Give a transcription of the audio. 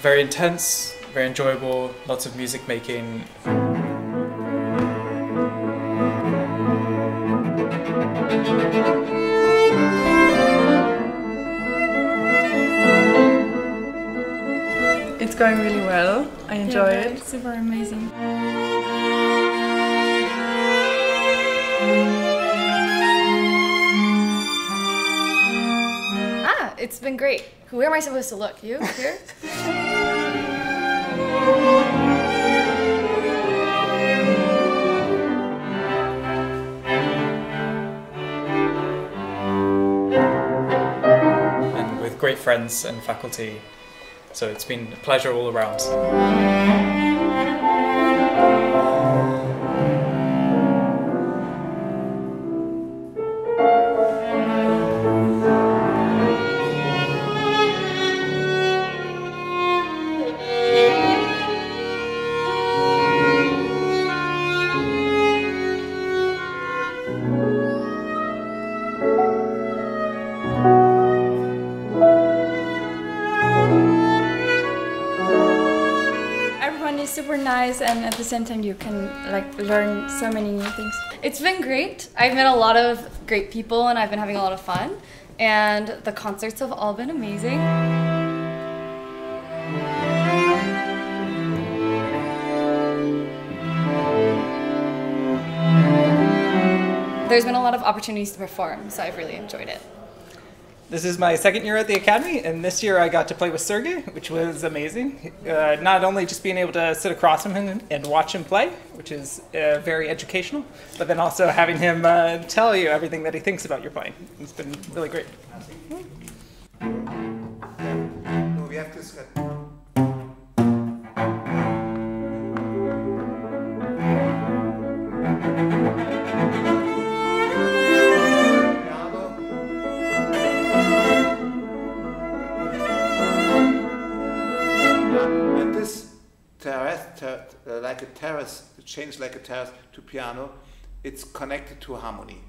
Very intense, very enjoyable, lots of music making. It's going really well. I enjoy yeah, it. Super amazing. It's been great. Where am I supposed to look? You? Here? and with great friends and faculty. So it's been a pleasure all around. Super nice, and at the same time, you can like learn so many new things. It's been great. I've met a lot of great people and I've been having a lot of fun. And the concerts have all been amazing. There's been a lot of opportunities to perform, so I've really enjoyed it. This is my second year at the Academy, and this year I got to play with Sergey, which was amazing. Uh, not only just being able to sit across from him and watch him play, which is uh, very educational, but then also having him uh, tell you everything that he thinks about your playing. It's been really great. And this terrace, ter- uh, like a terrace, changed like a terrace to piano, it's connected to harmony.